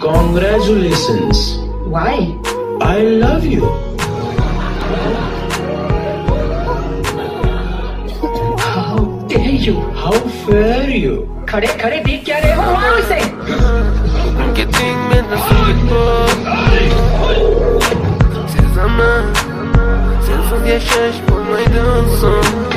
Congratulations. Why? I love you. How dare you? How fair you. खड़े खड़े देख क्या रहे हो वहां से Que tengo en la Se zama Se fodia por mãe dançam